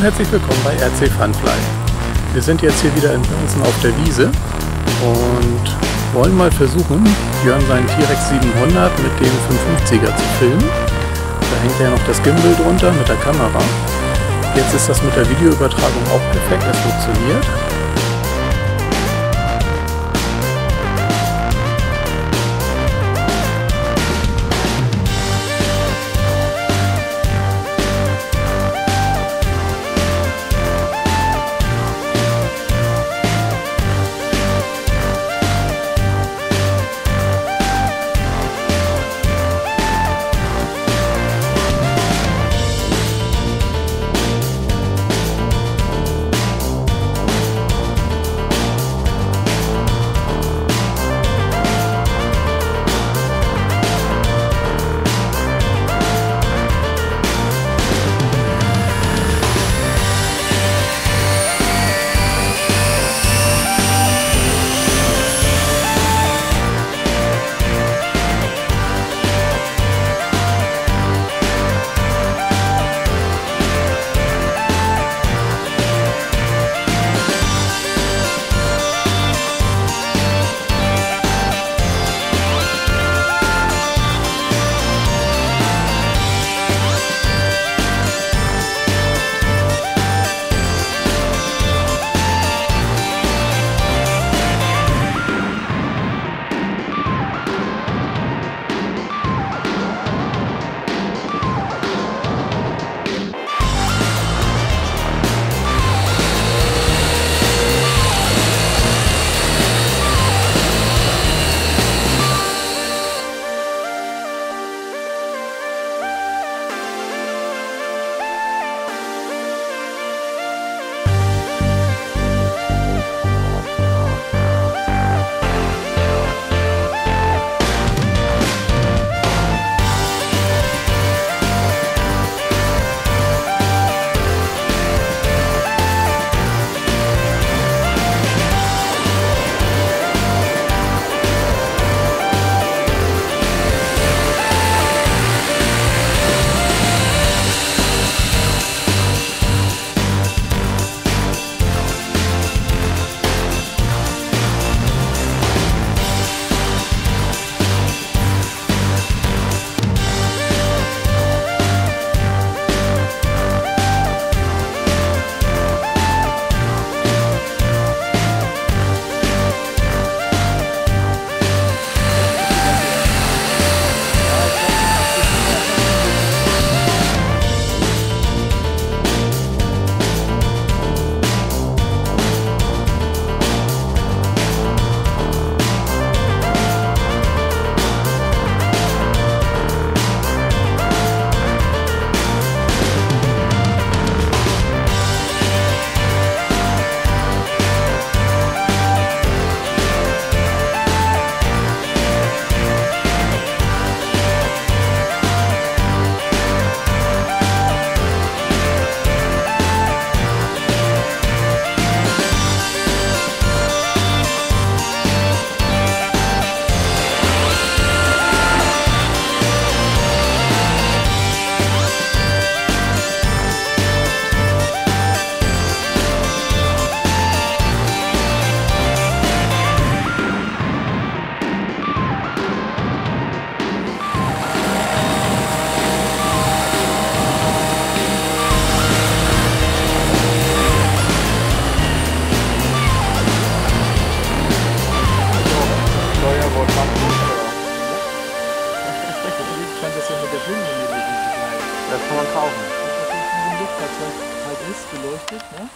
herzlich willkommen bei RC Funfly. Wir sind jetzt hier wieder in Börnsen auf der Wiese und wollen mal versuchen, Björn seinen T-Rex 700 mit dem 550er zu filmen. Da hängt ja noch das Gimbal drunter mit der Kamera. Jetzt ist das mit der Videoübertragung auch perfekt, es funktioniert. Das kann man kaufen. Das ist ein Luftfahrzeug halt ist, beleuchtet, ne?